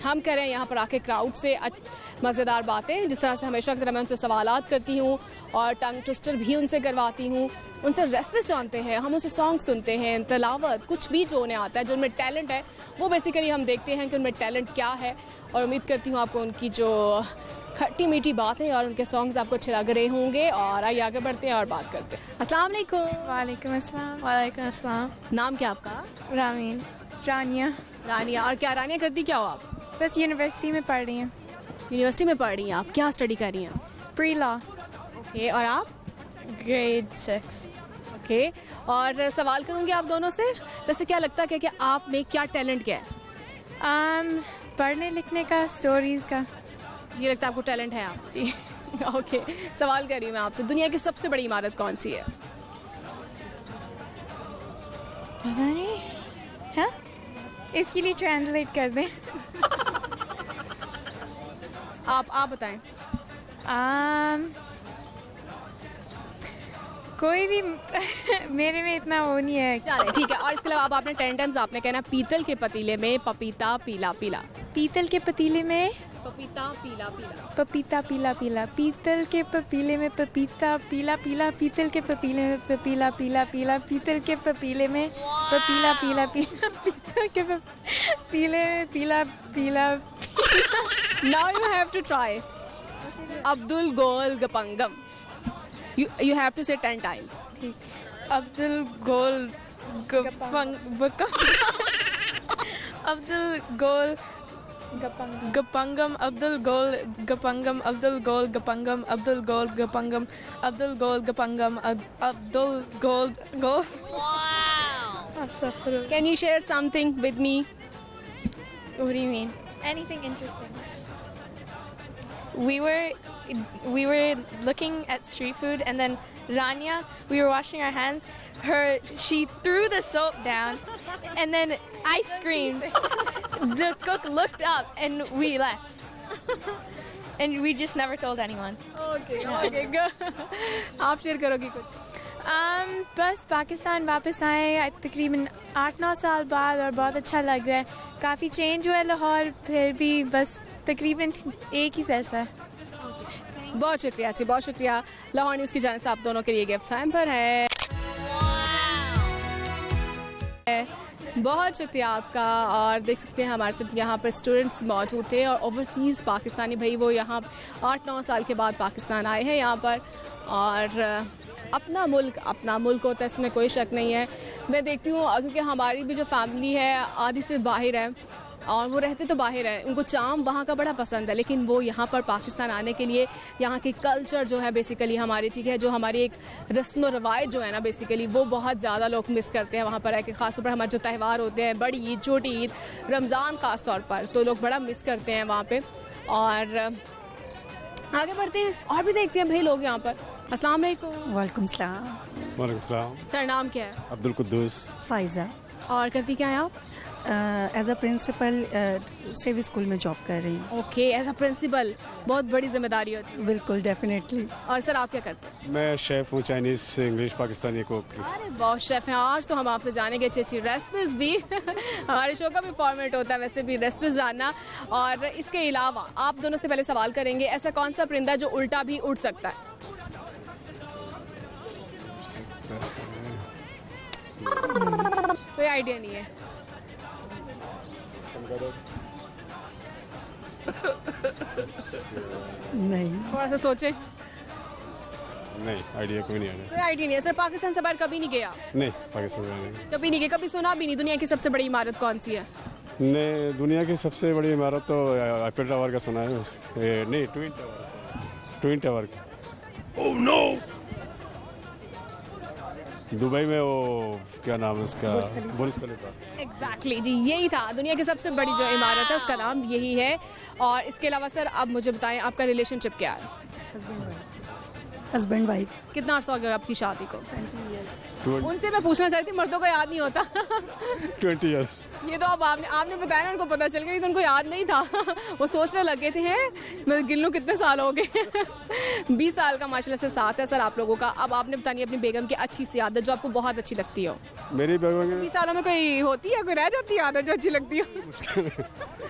हम करें यहाँ पर आके क्राउड से। मज़ेदार बातें। जिस तरह से हमेशा की तरह मैं उनसे सवाल करती हूँ और टंग ट्विस्टर भी उनसे करवाती हूँ। उनसे रेसिपीज़ जानते हैं हम उनसे सॉन्ग सुनते हैं तलावत कुछ भी जो उन्हें आता है जो उनमें टैलेंट है वो बेसिकली हम देखते हैं कि उनमें टैलेंट क्या है। और उम्मीद करती हूँ आपको उनकी जो खट्टी मीठी बातें और उनके सॉन्ग्स आपको अच्छे लग रहे होंगे। और आइए आगे बढ़ते हैं और बात करते हैं। अस्सलाम वालेकुम। वालेकुम अस्सलाम। वालेकुम अस्सलाम। नाम क्या आपका? रामीन। रानिया। रानिया। और क्या रानिया करती क्या हो आप? बस यूनिवर्सिटी में पढ़ रही हैं। यूनिवर्सिटी में पढ़ रही हैं आप? क्या स्टडी कर रही हैं? प्री लॉ ओके और आप? ग्रेड सिक्स ओके और सवाल करूँगी आप दोनों से वैसे क्या लगता है कि आप में क्या टैलेंट क्या है? Um, पढ़ने लिखने का स्टोरीज का. ये लगता है आपको टैलेंट है आप? जी. ओके सवाल कर रही हूँ मैं आपसे दुनिया की सबसे बड़ी इमारत कौन सी है? पता नहीं. हाँ? इसके लिए ट्रांसलेट कर दें. आप आप बताएँ। Um, कोई भी मेरे में इतना वो नहीं है। चले ठीक है। और इसके अलावा आप आपने टेन टाइम्स आपने कहना पीतल के पतीले में पपीता पीला पीला। पीतल के पतीले में? पपीता पीला पीला। पपीता पीला पीला। पीतल के पपीले में पपीता पीला पीला। पीतल के पपीले में पपीला पीला पीला। पीतल के पपीले में पपीला पीला पीला। पीतल के पीले में पीला पीला। now you have to try Abdul Gol Gapangam. You, you have to say 10 times. Abdul Gol Gapangam. Abdul Gol Gapangam. Abdul Gol Gapangam. Abdul Gol Gapangam. Abdul Gol Gapangam. Abdul Gol Gapangam. Abdul Gol Gol. Wow. Can you share something with me? What do you mean? Anything interesting We were we were looking at street food and then Rania, we were washing our hands her she threw the soap down and then I screamed. the cook looked up and we left. and we just never told anyone. Okay, okay, good. आप share करोगी कुछ um, बस पाकिस्तान वापस आए तकरीबन आठ नौ साल बाद और बहुत अच्छा लग रहा है काफ़ी चेंज हुआ है लाहौर फिर भी बस तकरीबन एक ही जैसा है बहुत शुक्रिया, जी, बहुत शुक्रिया। लाहौर न्यूज़ की जान से आप दोनों के लिए गिफ्ट टाइम पर है। बहुत शुक्रिया आपका, और देख सकते हैं हमारे साथ यहाँ पर स्टूडेंट्स मौजूद थे, और ओवरसीज़ पाकिस्तानी भाई वो यहाँ आठ नौ साल के बाद पाकिस्तान आए हैं यहाँ पर, और अपना मुल्क अपना मुल्क होता है, इसमें कोई शक नहीं है। मैं देखती हूँ, क्योंकि हमारी भी जो फैमिली है, आधी से बाहर है और वो रहते तो बाहर है। उनको चाम वहाँ का बड़ा पसंद है लेकिन वो यहाँ पर पाकिस्तान आने के लिए यहाँ की कल्चर जो है बेसिकली हमारी ठीक है जो हमारी एक रस्म व रवायत जो है ना बेसिकली वो बहुत ज़्यादा लोग मिस करते हैं वहाँ पर है कि ख़ासतौर पर हमारे जो त्यौहार होते हैं बड़ी ईद छोटी ईद रमज़ान ख़ास तौर पर तो लोग बड़ा मिस करते हैं वहाँ पर और आगे बढ़ते हैं और भी देखते हैं भाई लोग यहाँ पर। अस्सलाम वालेकुम। सलाम। वालेकुम सर नाम क्या है? अब्दुल कुद्दूस। फाइजा। और करती क्या है आप? As a principal civil school में जॉब कर रही हूँ। ओके एज अ प्रिंसिपल बहुत बड़ी ज़िम्मेदारी होती है। बिल्कुल डेफिनेटली और सर आप क्या करते हैं? मैं शेफ हूँ चाइनीज़ इंग्लिश पाकिस्तानी को। अरे बहुत शेफ हैं। आज तो हम आपसे जानेंगे अच्छी अच्छी रेसिपीज़ भी। हमारे शो का भी फॉर्मेट होता है वैसे भी रेसिपीज़ जानना। और इसके अलावा आप दोनों से पहले सवाल करेंगे ऐसा कौन सा परिंदा जो उल्टा भी उड़ सकता है? कोई आइडिया नहीं है। नहीं। थोड़ा सा सोचे। नहीं आइडिया कोई नहीं कोई आइडिया नहीं है। सर पाकिस्तान से बाहर कभी नहीं गया। नहीं पाकिस्तान से नहीं कभी नहीं गया। कभी सुना भी नहीं दुनिया की सबसे बड़ी इमारत कौन सी है? नहीं दुनिया की सबसे बड़ी इमारत तो एफिल टावर का सुना है नहीं ट्विन टावर ट्विन टावर का। ओह नो दुबई में वो क्या नाम है उसका? बुर्ज खलीफा। एग्जैक्टली जी यही था। दुनिया की सबसे बड़ी जो इमारत है उसका नाम यही है। और इसके अलावा सर आप मुझे बताएँ आपका रिलेशनशिप क्या है? हस्बैंड वाइफ कितना अर्सा हो गया आपकी शादी को? ट्वेंटी उनसे मैं पूछना चाहती थी मर्दों को याद नहीं होता। ट्वेंटी ईयर्स ये तो अब आपने आपने बताया ना उनको पता चल गया कि तो उनको याद नहीं था। वो सोचने लगे थे हैं मैं गिन लूँ कितने साल हो गए? बीस साल का माशाल्लाह से साथ है सर आप लोगों का। अब आपने बतानी अपनी बेगम की अच्छी सी आदत जो आपको बहुत अच्छी लगती हो। मेरी बेगम बीस सालों में कोई होती है कोई रह जाती है आदत जो अच्छी लगती हो?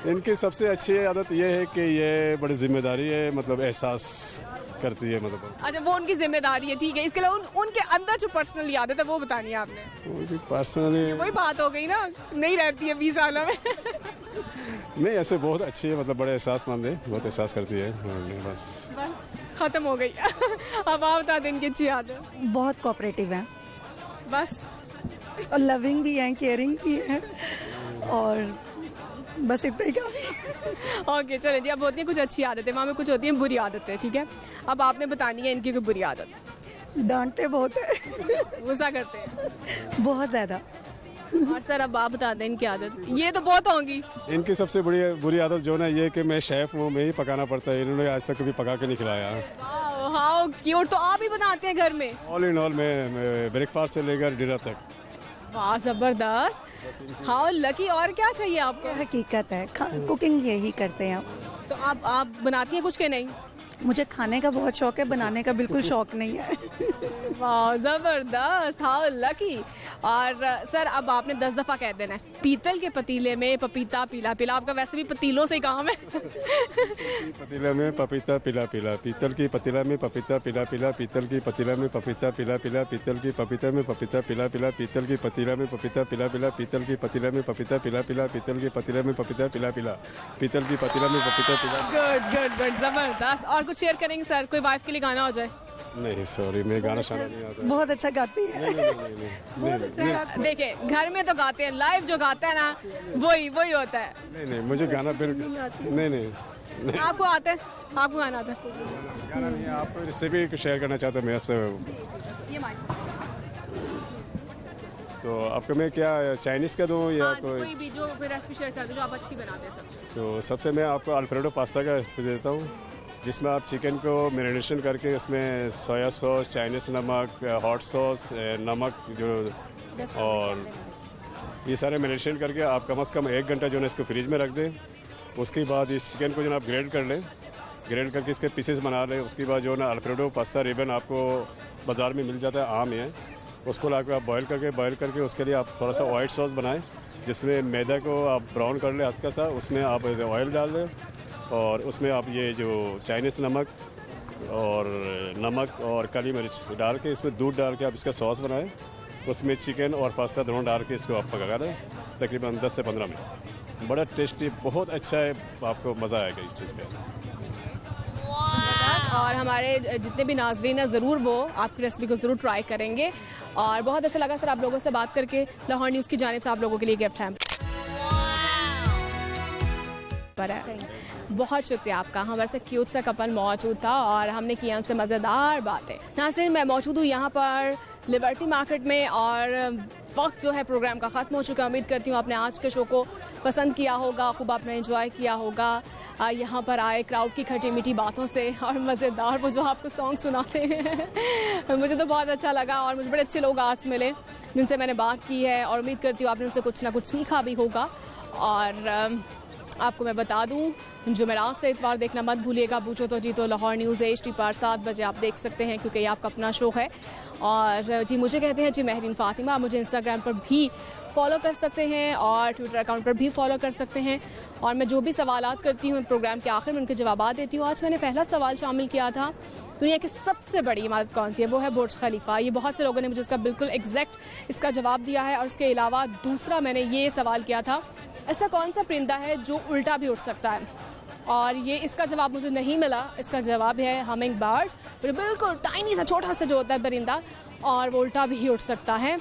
इनकी सबसे अच्छी आदत ये है कि ये बड़ी ज़िम्मेदारी है मतलब एहसास करती है मतलब अच्छा वो उनकी ज़िम्मेदारी है ठीक है। इसके अलावा उन, उनके अंदर जो पर्सनल आदत है वो बतानी है आपने। पर्सनली वही बात हो गई ना नहीं रहती है बीस सालों में। नहीं ऐसे बहुत अच्छी है मतलब बड़े एहसासमंद है बहुत एहसास करती है। बस। बस खत्म हो गई। अब आप बता दें इनकी अच्छी आदत बहुत कोऑपरेटिव हैं। बस। और लविंग भी हैं केयरिंग भी है। और बस इतना ही काफ़ी ओके चलो जी अब होती है कुछ अच्छी आदतें वहाँ में कुछ होती हैं बुरी आदतें ठीक है? अब आपने बतानी है इनकी कोई बुरी आदत। डांटते बहुत है। गुस्सा करते हैं। बहुत ज़्यादा। और सर अब आप बता दें इनकी आदत। ये तो बहुत होंगी। इनकी सबसे बड़ी बुरी आदत जो ना ये है कि मैं शेफ हूँ मैं ही पकाना पड़ता है। इन्होंने आज तक कभी पका के नहीं खिलाया। हाँ क्यूट तो आप ही बनाते हैं घर में? ऑल इन ऑल मैं ब्रेकफास्ट से लेकर डिनर तक। वाह ज़बरदस्त। हाउ लकी और क्या चाहिए आपको? हकीकत है कुकिंग यही करते हैं तो आप आप बनाती हैं कुछ के नहीं? मुझे खाने का बहुत शौक है बनाने का बिल्कुल शौक नहीं है। वाह ज़बरदस्त। हाउ लकी और सर अब आपने दस दफ़ा कह देना है। पीतल के पतीले में पपीता पीला पीला। आपका वैसे भी पतीलों से ही काम है। पतीला में पपीता पीला पीला। पीतल की पतीला में पपीता पीला पीला। पीतल की पतीला में पपीता पीला पीला। पीतल की पपीता में पपीता पीला पीला। पीतल की पतीला में पपीता पीला पीला। पीतल की पतीला में पपीता पीला पीला। पीतल की पतीला में पपीता पीला पीला। पीतल की पतीला में पपीता पीला। गुड गुड गुड ज़बरदस्त। और कुछ शेयर करेंगे सर कोई वाइफ के लिए गाना हो जाए। नहीं सॉरी मैं गाना शाना नहीं आता। बहुत अच्छा गाती है। नहीं देखिए घर में तो गाते हैं लाइव जो गाता है ना वही वही होता है। नहीं नहीं मुझे गाना बिल्कुल नहीं नहीं नहीं। आपको आता है? आपको गाना आता है? गाना नहीं आप रेसिपी शेयर करना चाहते मैं आपसे तो आपको मैं क्या चाइनीज़ का दूँ या हाँ, कोई कोई भी जो रेसिपी शेयर कर दो जो आप अच्छी बनाते हैं सब। तो सबसे मैं आपको अल्फ्रेडो पास्ता का देता हूँ। जिसमें आप चिकन को मैरिनेशन करके उसमें सोया सॉस चाइनीज़ नमक हॉट सॉस नमक जो और ये सारे मैरिनेशन करके आप कम अज़ कम एक घंटा जो है इसको फ्रिज में रख दें। उसके बाद इस चिकन को जो है आप ग्रेड कर लें। ग्रेड करके इसके पीसेस बना लें। उसके बाद जो है ना अल्फ्रेडो पास्ता रिबन आपको बाज़ार में मिल जाता है आम है। उसको ला आप बॉयल करके बॉयल करके उसके लिए आप थोड़ा सा वाइट सॉस बनाएँ जिसमें मैदा को आप ब्राउन कर लें हल्का सा। उसमें आप ऑयल डाल दें। और उसमें आप ये जो चाइनीज़ नमक और नमक और काली मिर्च डाल के इसमें दूध डाल के आप इसका सॉस बनाएँ। उसमें चिकन और पास्ता दोनों डाल के इसको आप पका दें तकरीबन 10 से 15 मिनट। बड़ा टेस्टी बहुत अच्छा है आपको मज़ा आएगा इस चीज़ का। और हमारे जितने भी नाजरीन हैं ज़रूर वो आपकी रेसिपी को ज़रूर ट्राई करेंगे। और बहुत अच्छा लगा सर आप लोगों से बात करके। लाहौर न्यूज़ की जानिब से आप लोगों के लिए गिफ्ट है। पर है। बहुत शुक्रिया आपका। हमारे से क्यूट सा कपल मौजूद था और हमने किया उनसे मज़ेदार बातें। नाजरीन, मैं मौजूद हूँ यहाँ पर लिबर्टी मार्केट में और वक्त जो है प्रोग्राम का ख़त्म हो चुका है। उम्मीद करती हूँ आपने आज के शो को पसंद किया होगा, खूब आपने एंजॉय किया होगा। यहाँ पर आए क्राउड की खटी मीठी बातों से और मज़ेदार वो जो आपको सॉन्ग सुनाते हैं। मुझे तो बहुत अच्छा लगा और मुझे बड़े अच्छे लोग आज मिले जिनसे मैंने बात की है और उम्मीद करती हूँ आपने उनसे कुछ ना कुछ सीखा भी होगा। और आपको मैं बता दूँ, जुमेरात से इतवार देखना मत भूलिएगा। पूछो तो जी तो लाहौर न्यूज़ एच टी पर सात बजे आप देख सकते हैं, क्योंकि ये आपका अपना शो है। और जी मुझे कहते हैं, जी महरीन फातिमा, आप मुझे इंस्टाग्राम पर भी फॉलो कर सकते हैं और ट्विटर अकाउंट पर भी फॉलो कर सकते हैं। और मैं जो भी सवाल करती हूँ प्रोग्राम के आखिर में उनके जवाब देती हूँ। आज मैंने पहला सवाल शामिल किया था, दुनिया की सबसे बड़ी इमारत कौन सी है? वो है बुर्ज खलीफा। ये बहुत से लोगों ने मुझे इसका बिल्कुल एग्जैक्ट इसका जवाब दिया है और इसके अलावा दूसरा मैंने ये सवाल किया था ऐसा कौन सा परिंदा है जो उल्टा भी उठ सकता है? और ये इसका जवाब मुझे नहीं मिला। इसका जवाब है हमिंग बर्ड बिल्कुल टाइनी सा, छोटा सा जो होता है परिंदा, और वो उल्टा भी उठ सकता है।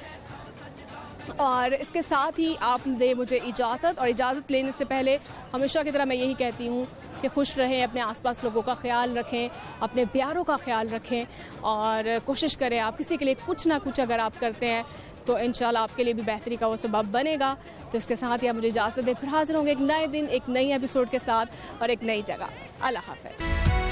और इसके साथ ही आप दे मुझे इजाज़त। और इजाज़त लेने से पहले हमेशा की तरह मैं यही कहती हूँ कि खुश रहें, अपने आसपास लोगों का ख्याल रखें, अपने प्यारों का ख्याल रखें। और कोशिश करें, आप किसी के लिए कुछ ना कुछ अगर आप करते हैं तो इन आपके लिए भी बेहतरी का वो सबब बनेगा। तो इसके साथ ही आप मुझे इजाज़त दें। फिर हाजिर होंगे एक नए दिन, एक नई एपिसोड के साथ और एक नई जगह। अल्लाह हाफ़